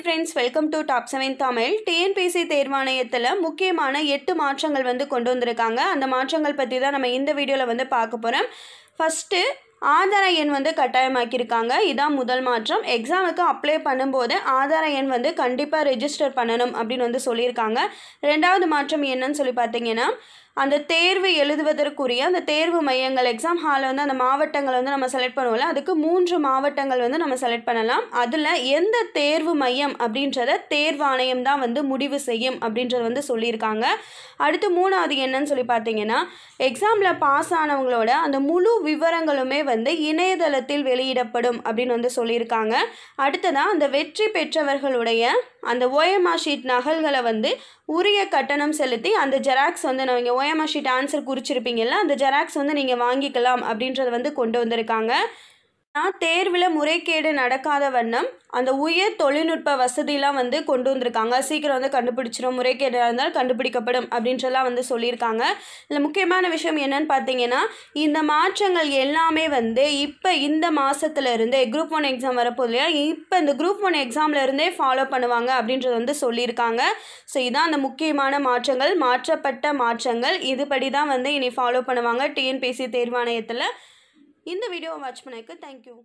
Friends welcome to top seven Tamil TNPSC தேர்வாணையத்தில் முக்கியமான எட்டு மாற்றங்கள் வந்து கொண்டு வந்திருக்காங்க. அந்த மாற்றங்கள் பற்றி தான் நம்ம இந்த வீடியோவில் வந்து பார்க்க போகிறோம் ஃபஸ்ட்டு ஆதார எண் வந்து கட்டாயமாக்கியிருக்காங்க. இதான் முதல் மாற்றம். எக்ஸாமுக்கு அப்ளை பண்ணும்போது ஆதார எண் வந்து கண்டிப்பாக ரெஜிஸ்டர் பண்ணணும் அப்படின்னு வந்து சொல்லியிருக்காங்க. ரெண்டாவது மாற்றம் என்னன்னு சொல்லி பார்த்தீங்கன்னா அந்த தேர்வு எழுதுவதற்குரிய அந்த தேர்வு மையங்கள் எக்ஸாம் ஹாலில் வந்து அந்த மாவட்டங்களை வந்து நம்ம செலக்ட் பண்ணுவோம்ல அதுக்கு மூன்று மாவட்டங்கள் வந்து நம்ம செலக்ட் பண்ணலாம். அதில் எந்த தேர்வு மையம் அப்படின்றத தேர்வாணையம் தான் வந்து முடிவு செய்யும் அப்படின்றத வந்து சொல்லியிருக்காங்க. அடுத்து மூணாவது என்னன்னு சொல்லி பார்த்தீங்கன்னா எக்ஸாமில் பாஸ் ஆனவங்களோட அந்த முழு விவரங்களுமே வந்து இணையதளத்தில் வெளியிடப்படும் அப்படின்னு வந்து சொல்லியிருக்காங்க. அடுத்ததாக அந்த வெற்றி பெற்றவர்களுடைய அந்த ஓஎம்ஆர் ஷீட் நகல்களை வந்து உரிய கட்டணம் செலுத்தி அந்த ஜெராக்ஸ் வந்து நீங்கள் ஓஎம்ஆர் ஷீட் ஆன்சர் குறிச்சிருப்பீங்கல்ல அந்த ஜெராக்ஸ் வந்து நீங்கள் வாங்கிக்கலாம் அப்படின்றத வந்து கொண்டு வந்திருக்காங்க. தேர்வில் முறைகேடு நடக்காத வண்ணம் அந்த உயர் தொழில்நுட்ப வசதியெலாம் வந்து கொண்டு வந்திருக்காங்க. சீக்கிரம் வந்து கண்டுபிடிச்சிடும் முறைகேடு இருந்தால் கண்டுபிடிக்கப்படும் அப்படின்றலாம் வந்து சொல்லியிருக்காங்க. இதில் முக்கியமான விஷயம் என்னன்னு பார்த்தீங்கன்னா இந்த மாற்றங்கள் எல்லாமே வந்து இப்போ இந்த மாதத்துல இருந்தே குரூப் ஒன் எக்ஸாம் வரப்போது இல்லையா? இப்போ இந்த குரூப் ஒன் எக்ஸாமில் இருந்தே ஃபாலோ பண்ணுவாங்க அப்படின்றது வந்து சொல்லியிருக்காங்க. ஸோ இதான் அந்த முக்கியமான மாற்றங்கள். மாற்றப்பட்ட மாற்றங்கள். இதுபடி தான் வந்து இனி ஃபாலோ பண்ணுவாங்க. டிஎன்பிசி தேர்வாணையத்தில். இந்த வீடியோவை வாட்ச் பண்ணதுக்கு தேங்க்யூ